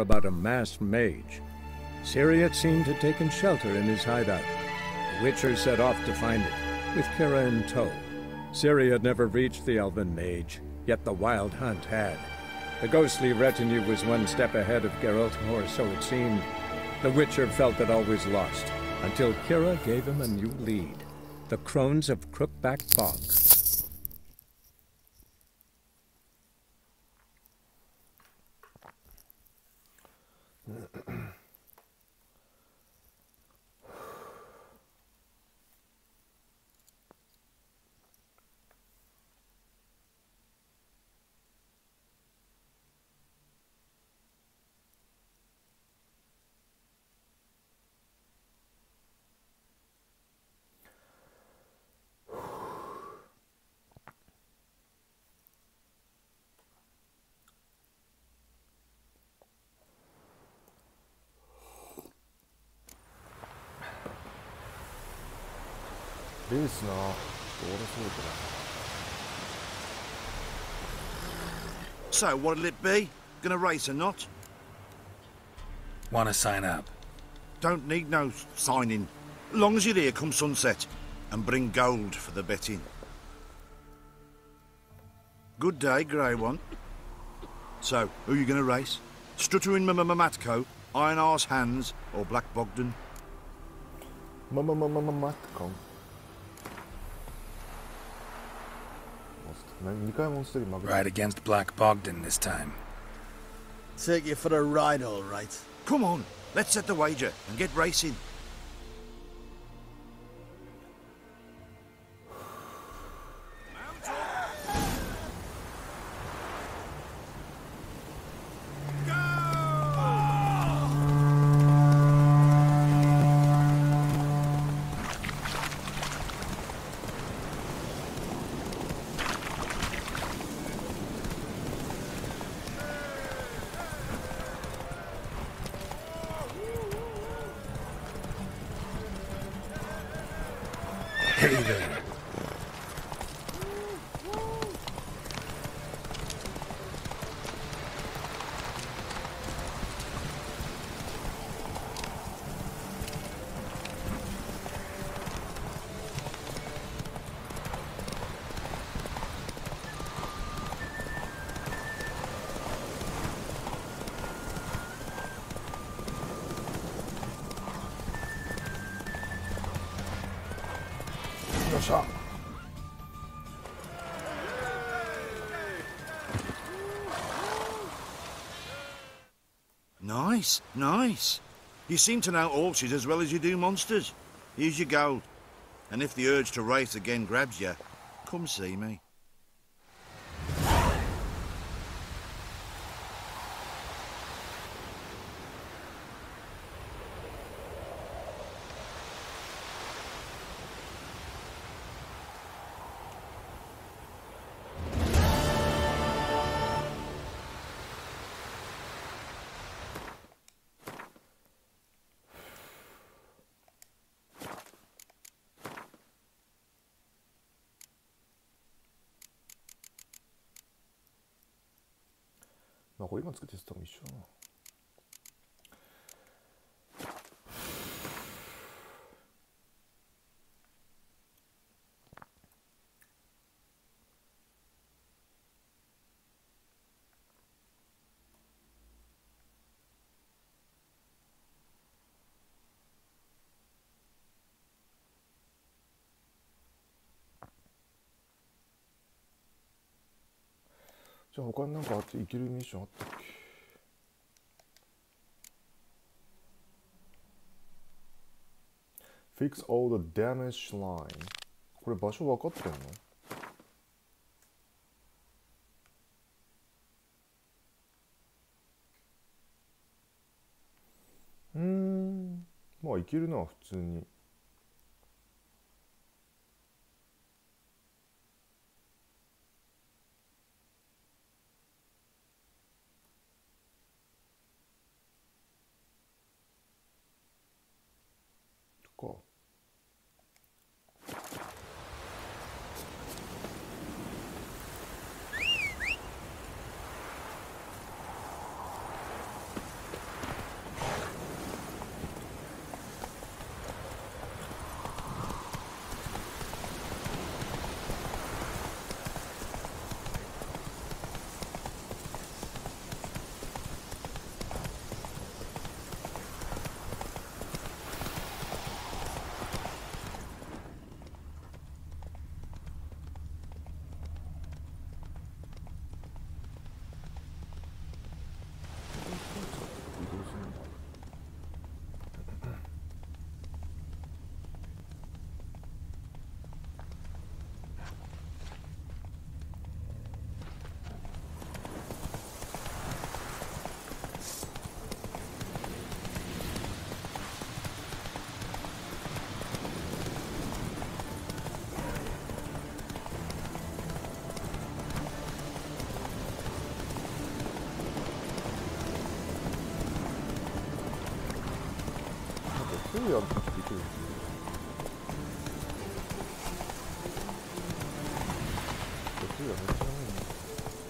about a masked mage. Syriot seemed to have taken shelter in his hideout. The Witcher set off to find it, with Kira in tow. Ciri had never reached the Elven Mage, yet the Wild Hunt had. The ghostly retinue was one step ahead of Geralt, or so it seemed. The Witcher felt it always lost, until Kira gave him a new lead. The Crones of Crookback Bog. Mm-hmm. レースな俺そうだ So, what'll it be? Gonna race or not? Want to sign up? Don't need no signing. Long as you're here come sunset. And bring gold for the betting. Good day, Grey One. So, who you gonna race? Stuttering Matco, Iron Arse Hands, or Black Bogdan? まま Right against Black Bogdan this time. Take you for a ride, all right. Come on, let's set the wager and get racing. Nice, nice. You seem to know horses as well as you do monsters. Here's your gold. And if the urge to race again grabs you, come see me. これ今作ってたの一緒だな。じゃあ他になんかあっていけるミッションあったっけ？Fix all the damaged line これ場所分かってんの？うーん。まあいけるな普通に。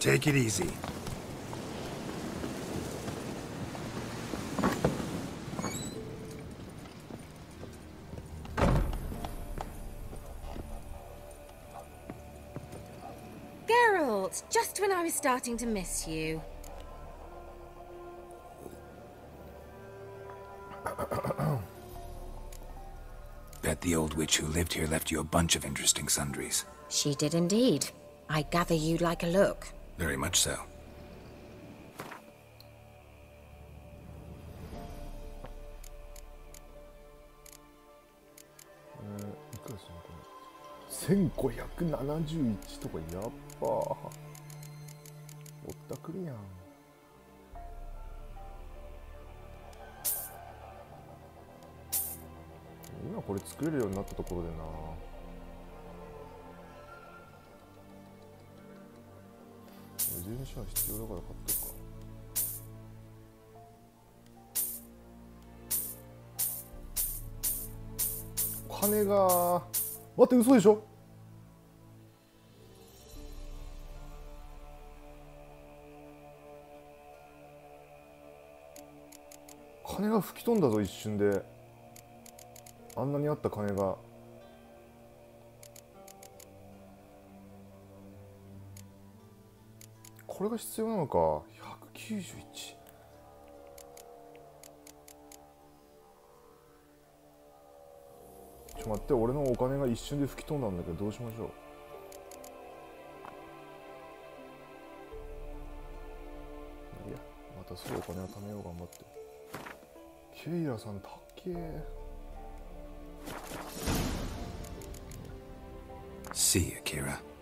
Take it easy. Geralt, just when I was starting to miss you. the old witch who lived here left you a bunch of interesting sundries. She did indeed. I gather you'd like a look. Very much so. 이くらするのこれ1571とかやっばおったくるやん これ作れるようになったところでな。無印は必要だから買ってるか。金が。待って嘘でしょ？金が吹き飛んだぞ一瞬で。あんなにあった金が。これが必要なのか。191ちょ待って俺のお金が一瞬で吹き飛んだんだけどどうしましょう。いやまたすぐお金を貯めよう頑張って。ケイラさんたっけ See you, Kira.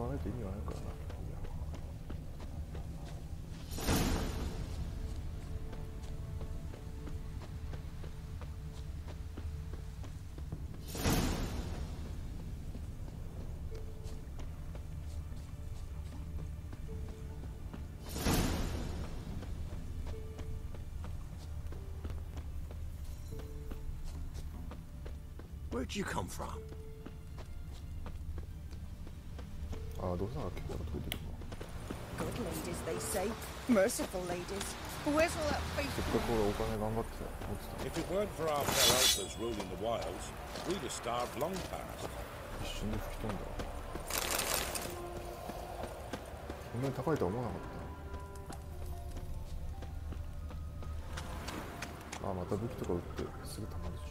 あお金は使わないと意味がないからな。いいや Where'd you come from? ああ、どうせなら結構解いてるか。Good ladies, they say. Merciful ladies. Where's all that せ faith? っかく俺お金頑張って持ってた If it weren't for our Peraltas ruling the wilds, we'd have starved long past. 一瞬で吹き飛んだ。こんなに高いとは思わなかったな。ああ、また武器とか撃ってすぐ溜まるでしょ。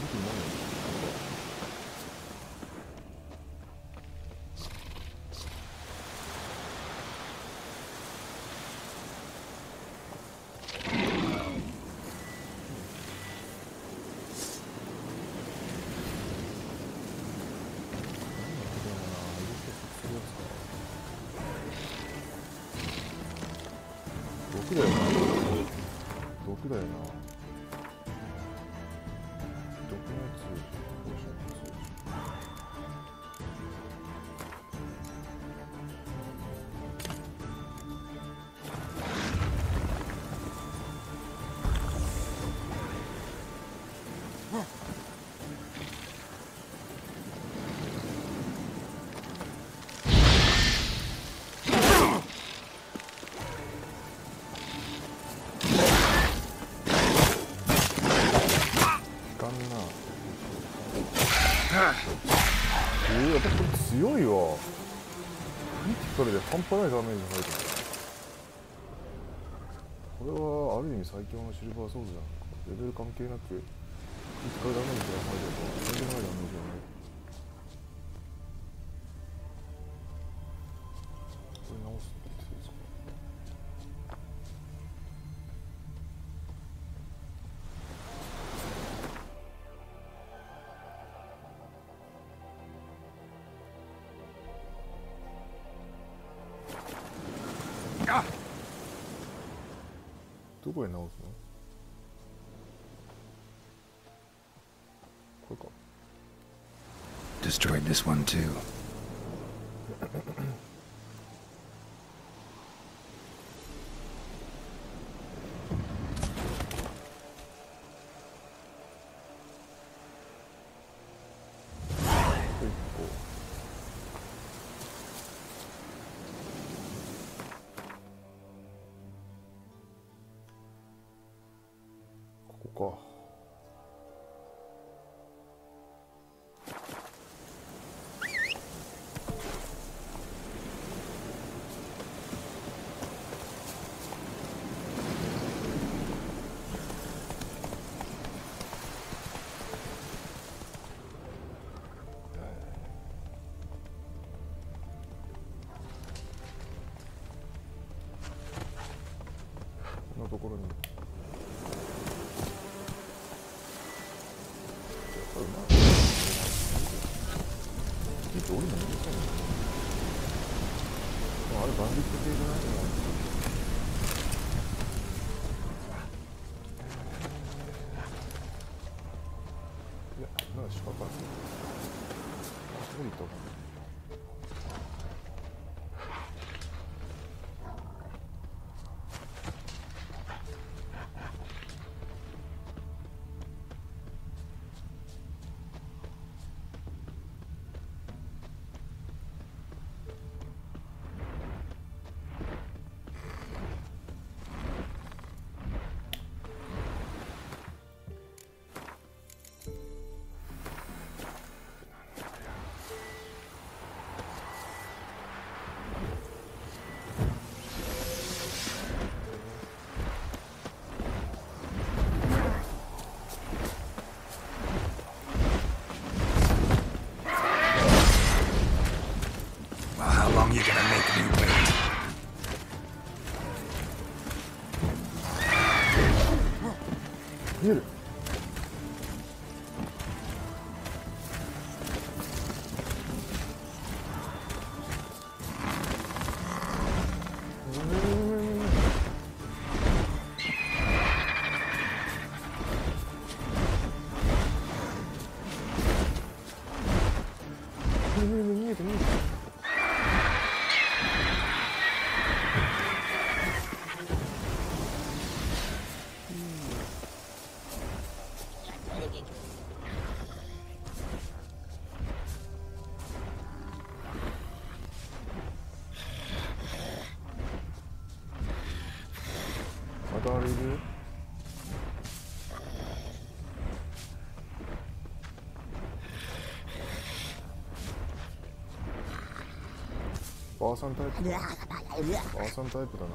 you can buy 端ないダメージ入るこれはある意味最強のシルバーソードじゃんレベル関係なく一回ダメージが入ればとんでもないダメージが入る。Destroyed this one too. あれいるばあさんタイプだばあさんタイプだな。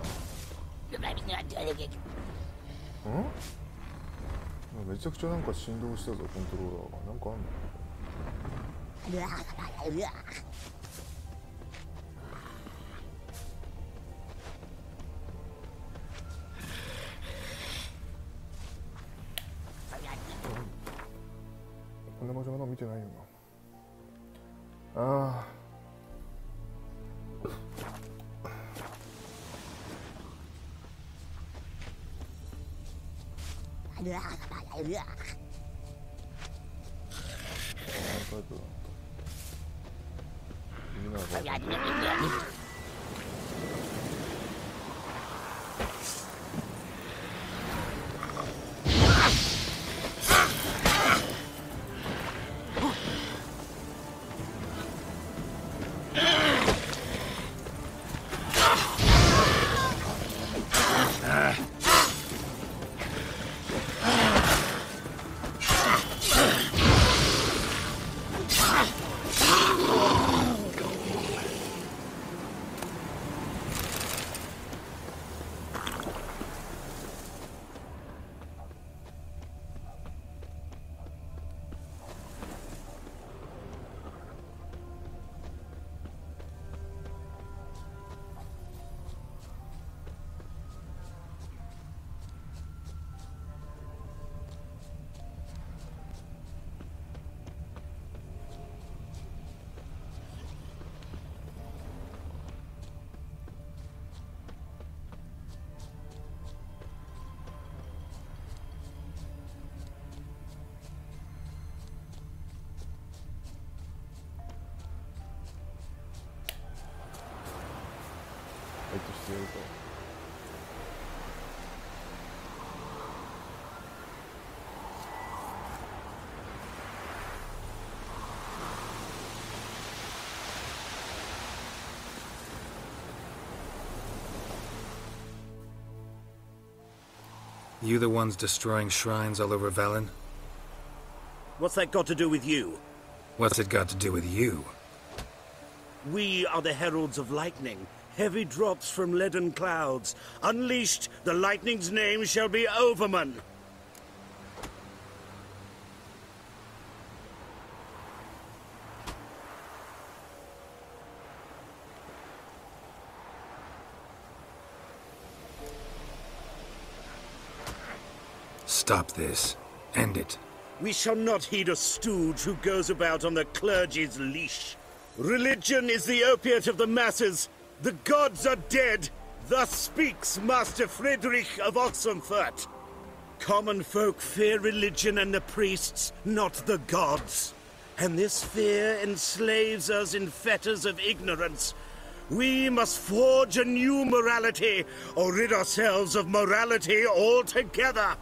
うん？めちゃくちゃなんか振動したぞコントローラーが。なんかあんの？見てないよな。ああタイプだみんな You the ones destroying shrines all over Valen? What's that got to do with you? What's it got to do with you? We are the Heralds of Lightning. Heavy drops from leaden clouds. Unleashed, the lightning's name shall be Overman. Stop this. End it. We shall not heed a stooge who goes about on the clergy's leash. Religion is the opiate of the masses. The gods are dead. Thus speaks Master Friedrich of Oxenfurt. Common folk fear religion and the priests, not the gods. And this fear enslaves us in fetters of ignorance. We must forge a new morality, or rid ourselves of morality altogether.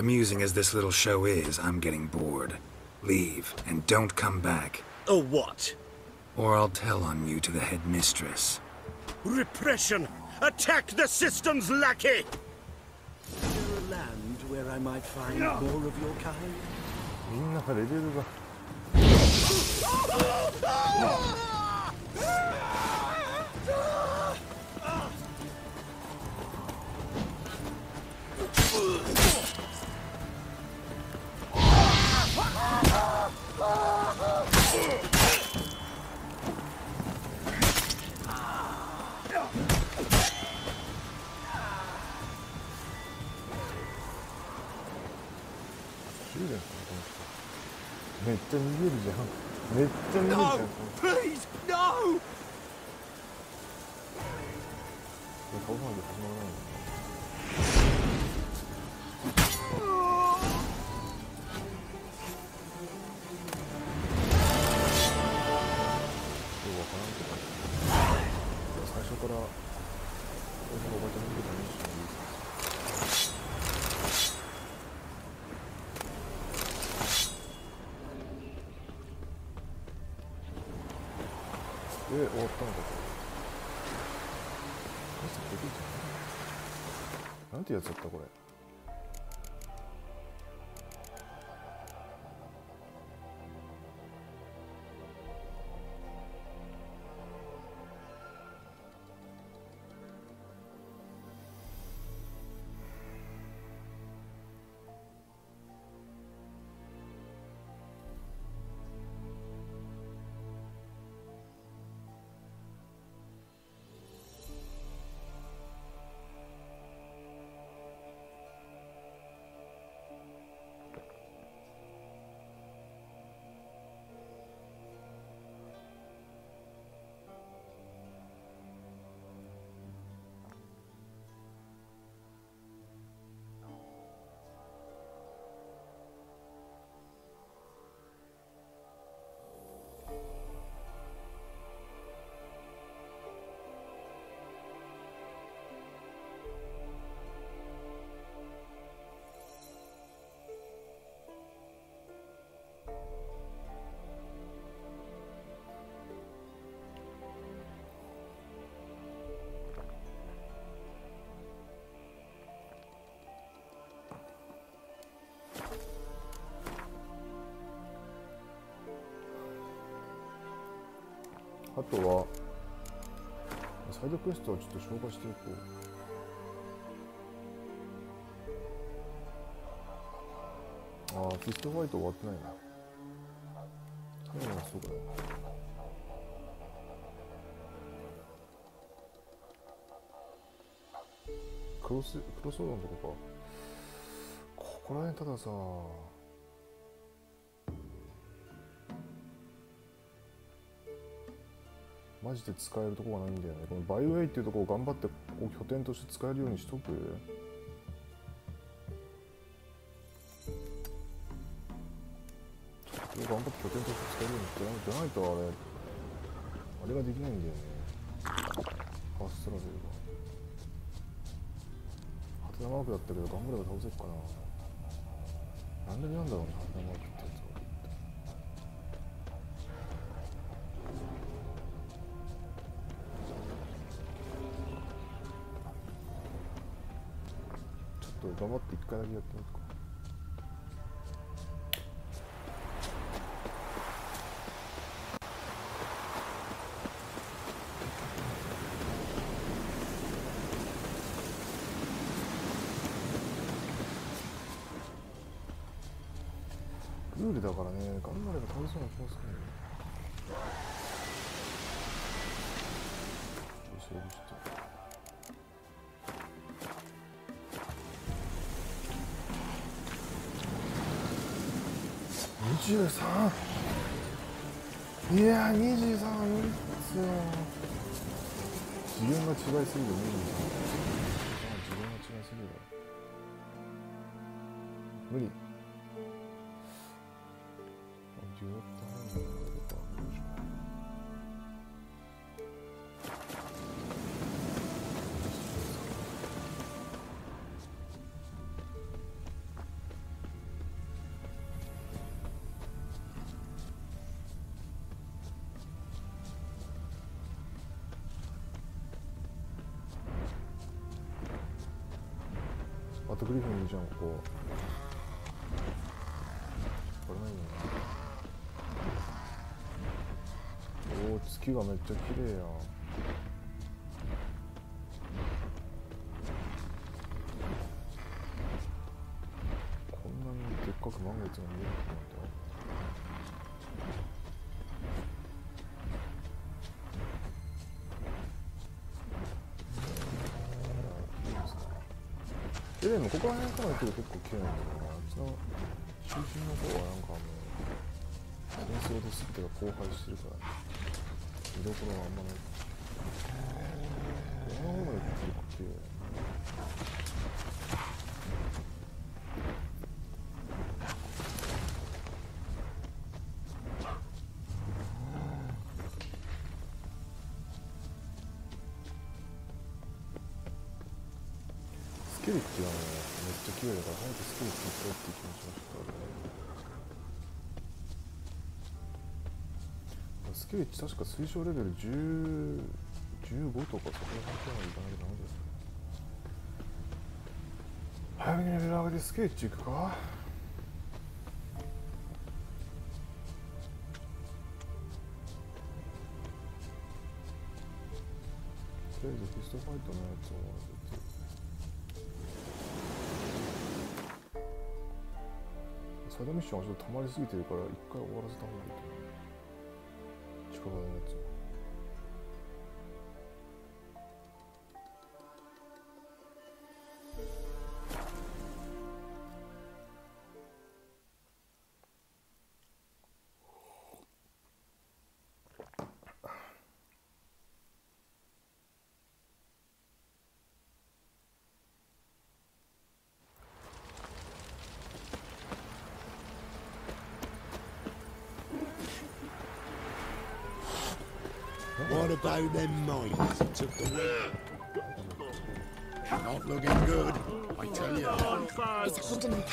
Amusing as this little show is, I'm getting bored. Leave, and don't come back. Oh, what? Or I'll tell on you to the headmistress. Repression! Attack the system's lackey! Is there a land where I might find more of your kind? 人 Please, no! から俺のおばちゃん見てた練習がいいえ終わったのかこれこれさ出ていいじゃんなんてやつだったこれ。あとはサイドクエストをちょっと消化していこうああフィストファイト終わってないな。最後はそうだよ。クロスクロスロードのとこか。ここら辺たださ。マジで使えるとこがないんだよね。このバイウェイっていうとこを頑張って拠点として使えるようにしとく？頑張って拠点として使えるようにしてないとあれ。あれができないんだよね。ファーストラベルが。ハテナマークだったけど頑張れば倒せっかな。なんでなんだろうねハテナマーク。回だけやってみるか？ルールだからね頑張れば倒せそうな気がするんだよ23 예, 아니지, 3 있어. 지금 가치가 있으면 됩니다. 月がめっちゃ綺麗やん。こんなにでっかく満月が見えるなんてででもここら辺から見てると結構綺麗なんだけどな。あっちの中心の方はなんかもう戦争で全てが荒廃してるから。ね見どころがあんまない。こんなもので結構綺麗スケッチ確か推奨レベル10 15とかそこら辺までいかないとダメです早めにレベル上げてスケッチ行くか。とりあえずフィストファイトのやつを終わらせて。サイドミッションはちょっと溜まりすぎてるから一回終わらせた方がいいと cool. blow them miners took the win. Not looking good, I tell you. It's a hidden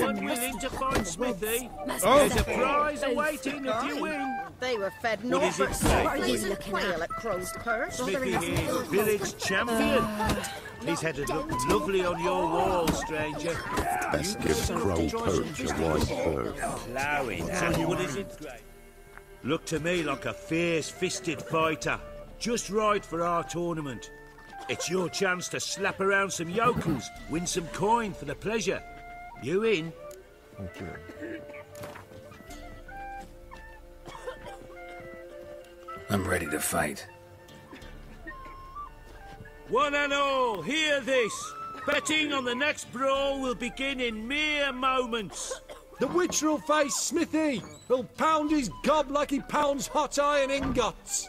I'm willing to find Smithy. Oh. There's a prize awaiting if you win. They were fed naught but you looking quail at Crow's Perch. Smithy here, village champion. Uh, He's had a look lovely on your wall, stranger. Best give Crow Perch a wide berth. Plowing, what is it? Look to me like a fierce-fisted fighter. Just right for our tournament. It's your chance to slap around some yokels, win some coin for the pleasure. You in? I'm ready to fight. One and all, hear this. Betting on the next brawl will begin in mere moments. The Witcher will face Smithy. He'll pound his gob like he pounds hot iron ingots.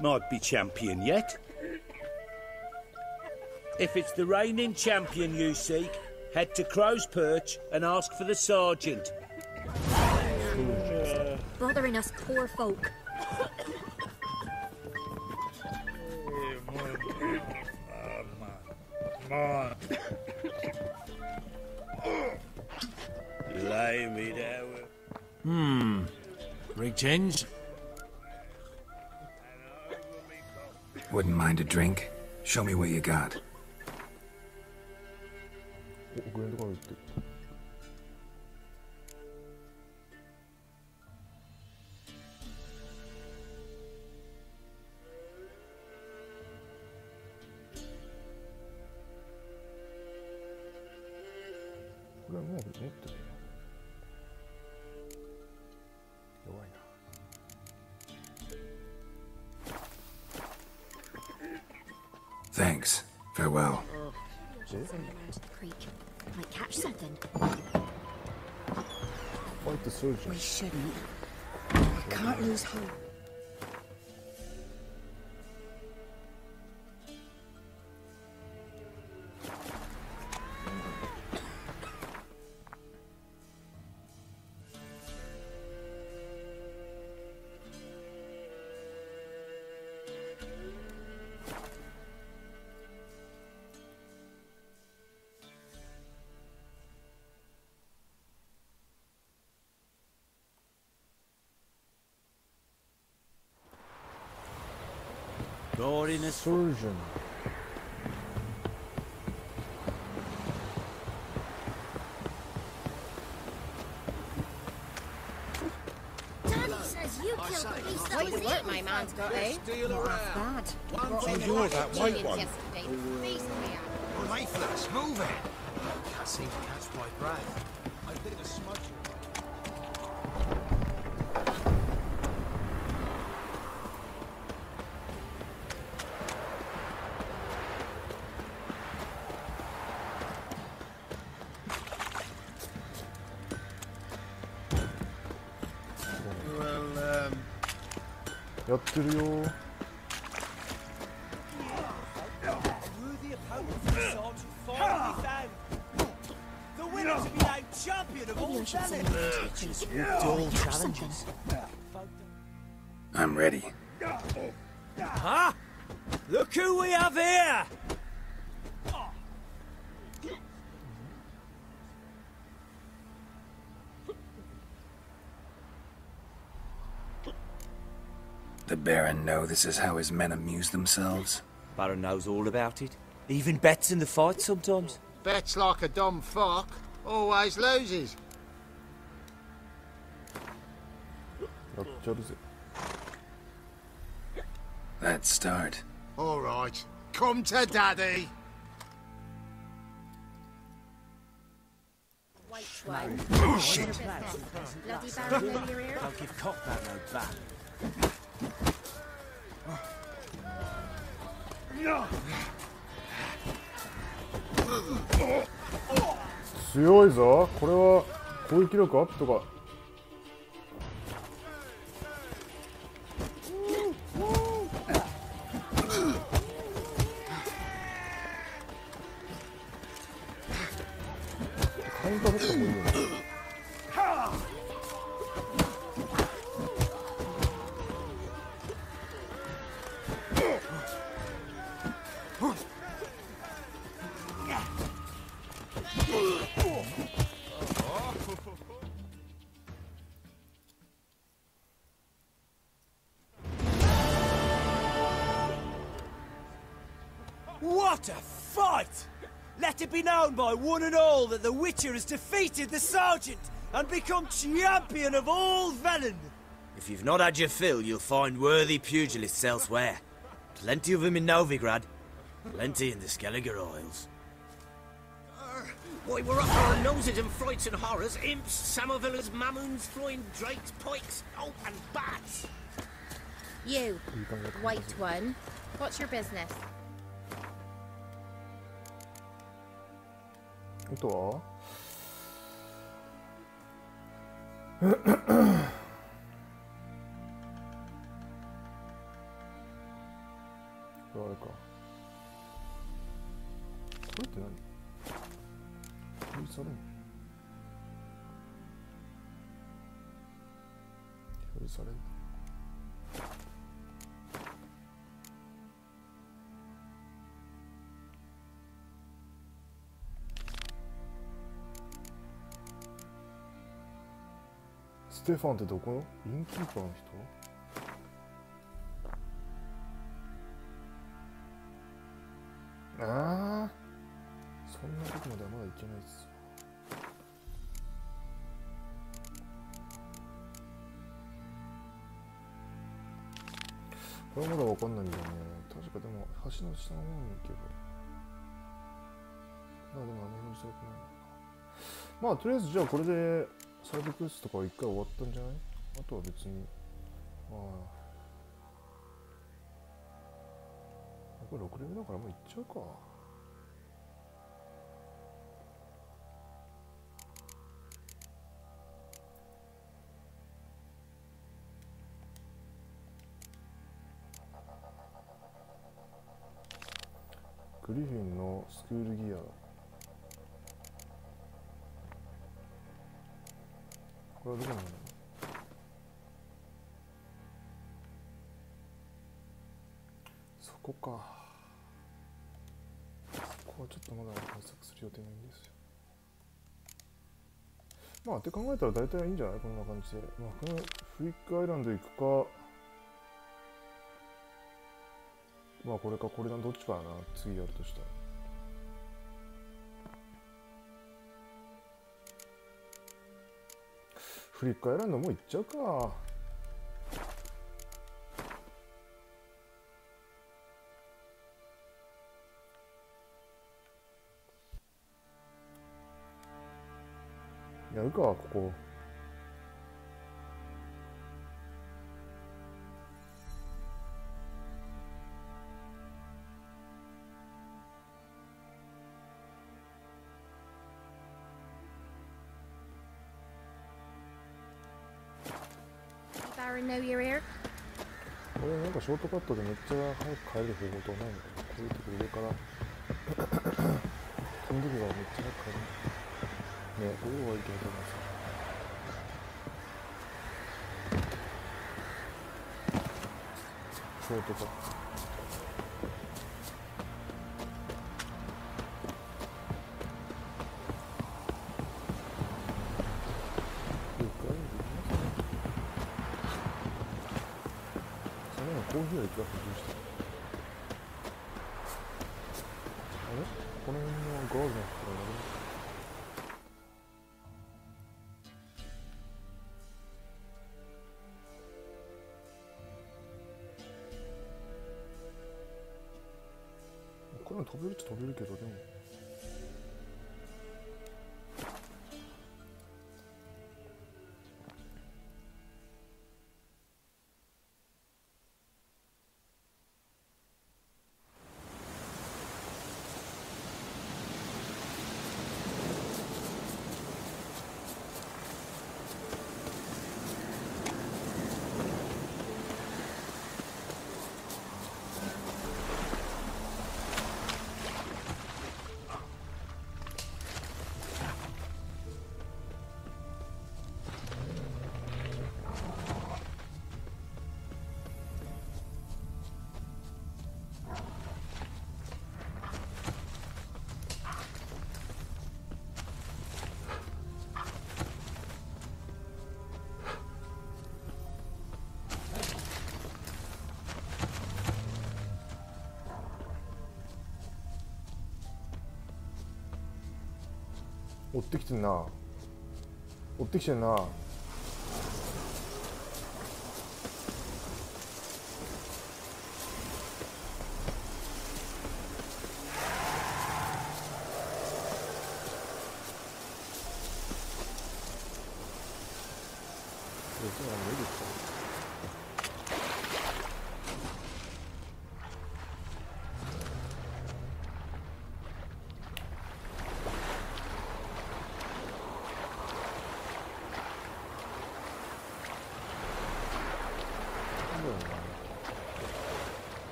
Might be champion yet. If it's the reigning champion you seek, head to Crow's Perch and ask for the sergeant. Bothering us poor folk. Lay me down. Hmm. Rig Wouldn't mind a drink? Show me what you got. Shouldn't. I can't lose hope. Boarding excursion. Wait, what my mom's got, eh? What's that? What's in yours, that white one? Riflers, move it! Can't seem to catch my breath. I've been a smudger. Might catch challenges. something. I'm ready. Huh? Look who we have here! the Baron know this is how his men amuse themselves? Baron knows all about it. Even bets in the fight sometimes. Bets like a dumb fuck. Always loses. Let's start. All right. Come to Daddy. Oh, shit. I'll give cock that no back. 強いぞ。これは攻撃力アップとか。What a fight! Let it be known by one and all that the Witcher has defeated the Sergeant and become champion of all Velen. If you've not had your fill, you'll find worthy pugilists elsewhere. Plenty of them in Novigrad. Plenty in the Skelliger Isles. Why, we're up our noses in frights and horrors. Imps, samovillas, mamoons, flying drakes, pikes, oh, and bats. You, white one. What's your business? あとは？こ れあれか。これって何？表示されんの表示されんステファンってどこの？インキーパーの人？ああそんなとこまではまだ行けないっすよこれまだわかんないんだよね。確かでも橋の下の方に行けば。まあでもあの辺にしたくないなまあとりあえずじゃあこれでサイドクエストとかは一回終わったんじゃない？あとは別に。まあ。これ6レベルだからもう行っちゃうか。グリフィンのスクールギア。これどこなのそこか。そこはちょっとまだ対策する予定ないんですよ。まあって考えたら大体いいんじゃない？こんな感じで。まあこのフリックアイランド行くか。まあこれかこれのどっちかな。次やるとしたら。フリックアイランドもう行っちゃうか。やるかここ。Know you're here? これなんかショートカットでめっちゃ早く帰る方法とないのかなこういうとこ上からこの時はめっちゃ早く帰る。ねどうはいいけどさショートカットそのコーヒーはい補充してあれこの辺のガーゼの袋なくなったこれも飛べるっちゃ飛べるけどでも。追ってきてんな。追ってきてんな。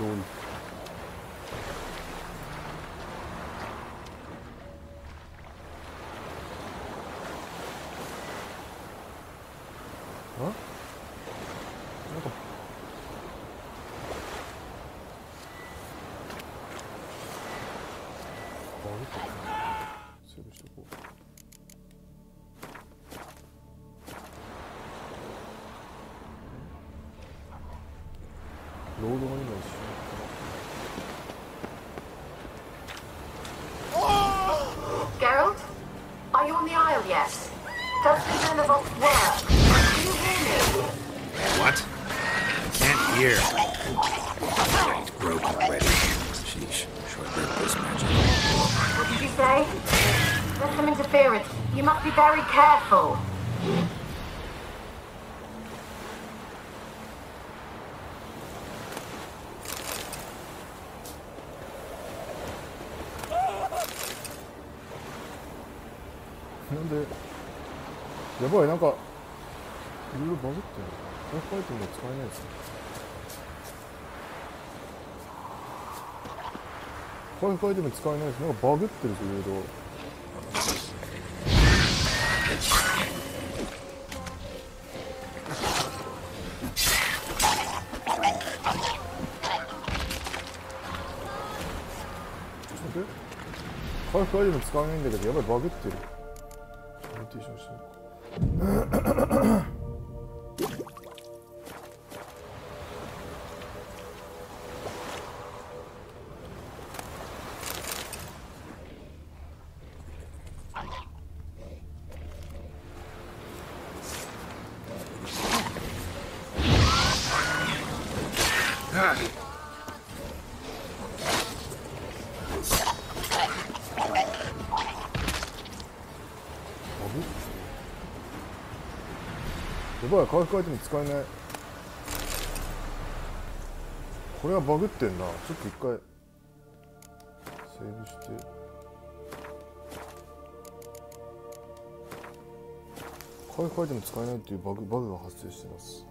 嗯。 여보なんかいろいろバグってるこれ書いても使えないですね。これ書いても使えないですなんかバグってるぞいろいろ。待って回復アイテム使えないんだけどやばいバグってる。メディテーションしよう回復アイテム使えない。これはバグってんな。ちょっと一回セーブして。回復アイテム使えないっていうバグバグが発生してます。